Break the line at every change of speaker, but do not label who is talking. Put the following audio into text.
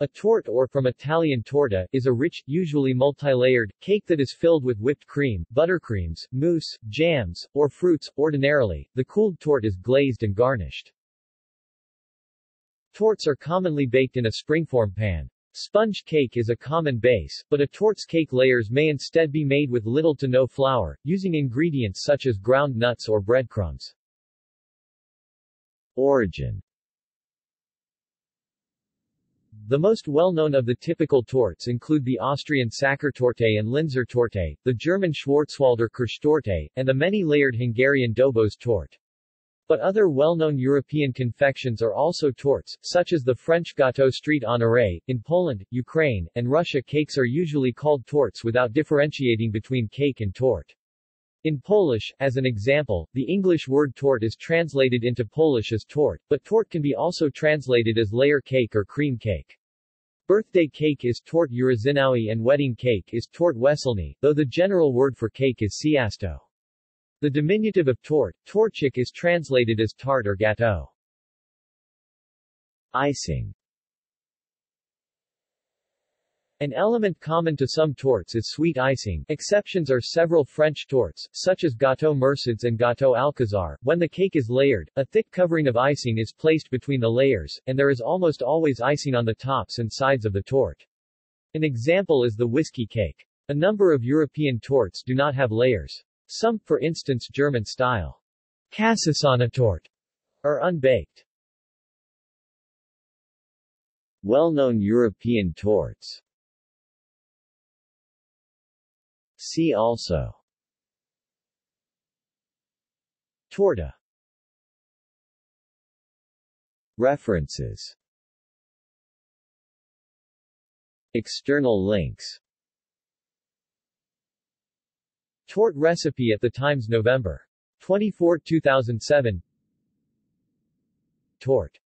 A torte or from Italian torta is a rich, usually multi-layered, cake that is filled with whipped cream, buttercreams, mousse, jams, or fruits. Ordinarily, the cooled torte is glazed and garnished. Tortes are commonly baked in a springform pan. Sponge cake is a common base, but a torte's cake layers may instead be made with little to no flour, using ingredients such as ground nuts or breadcrumbs. Origin the most well-known of the typical tortes include the Austrian Sachertorte and Linzer torte, the German Schwarzwälder Kirschtorte, and the many-layered Hungarian Dobos torte. But other well-known European confections are also tortes, such as the French Gâteau Street Honoré. In Poland, Ukraine, and Russia cakes are usually called tortes without differentiating between cake and torte. In Polish, as an example, the English word torte is translated into Polish as tort, but tort can be also translated as layer cake or cream cake. Birthday cake is tort urodzinowy and wedding cake is tort weselny, though the general word for cake is ciasto. The diminutive of tort, torchik is translated as tart or gâteau. Icing an element common to some tortes is sweet icing. Exceptions are several French tortes, such as gâteau mercedes and gâteau alcazar. When the cake is layered, a thick covering of icing is placed between the layers, and there is almost always icing on the tops and sides of the torte. An example is the whiskey cake. A number of European tortes do not have layers. Some, for instance German-style Cassisana torte, are unbaked. Well-known European tortes See also. Torta References. External links. Torte recipe at the Times November. 24, 2007 Torte